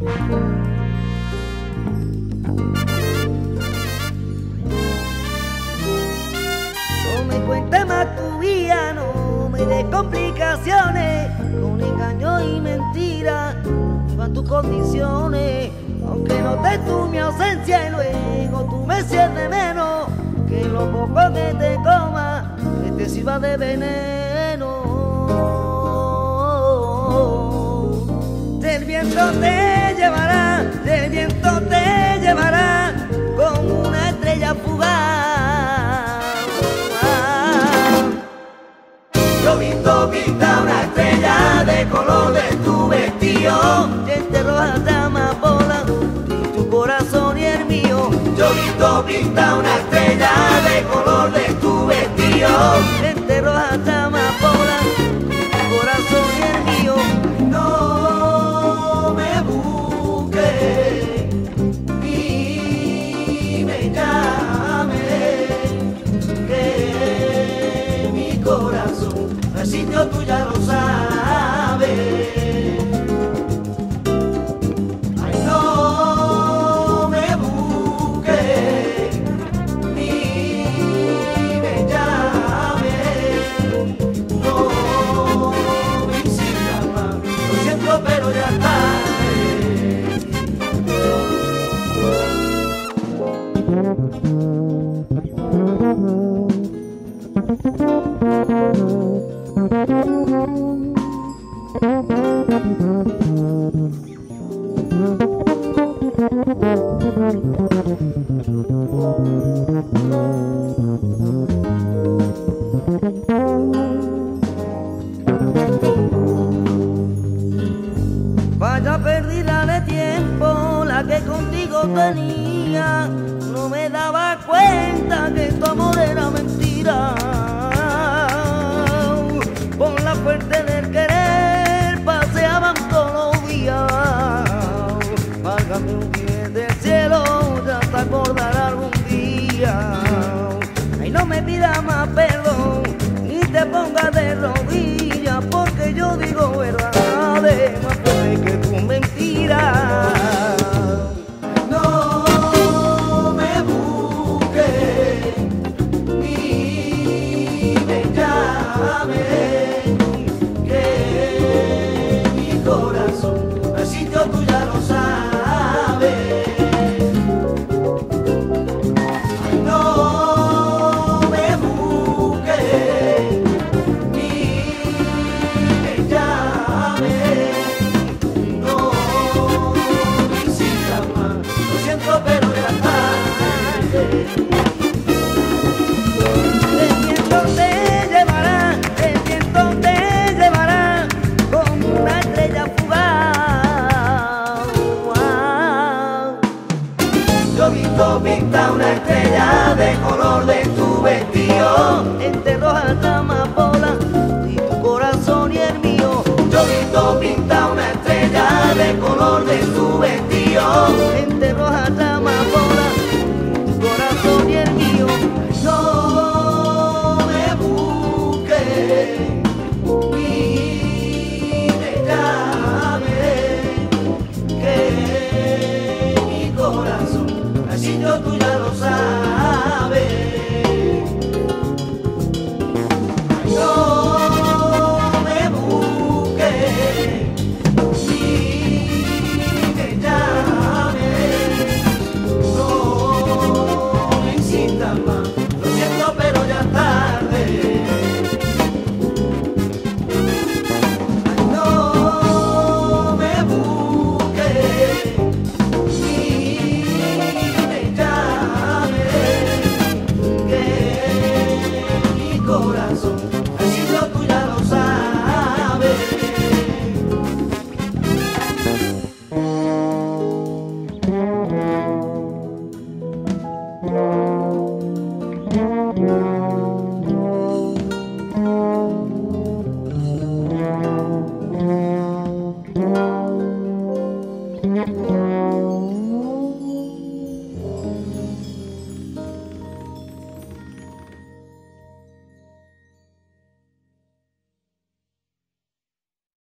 No me cuenta más tu vida, no me des complicaciones, con engaño y mentira, van tus condiciones, aunque no te tú mi ausencia y luego tú me sientes menos, que lo poco que te coma, que te sirva de veneno. Del viento te viento te llevará como una estrella fugaz. Yo visto pinta una estrella de color de tu vestido, y roja amapola, y tu corazón y el mío. Yo visto pinta una estrella de color que contigo tenía. No me daba cuenta que la amapola y tu corazón y el mío. Yo pinta una estrella de color de tu vestido, entre roja y tu corazón y el mío. No me busques me llames que mi corazón, el sitio tú ya lo sabes.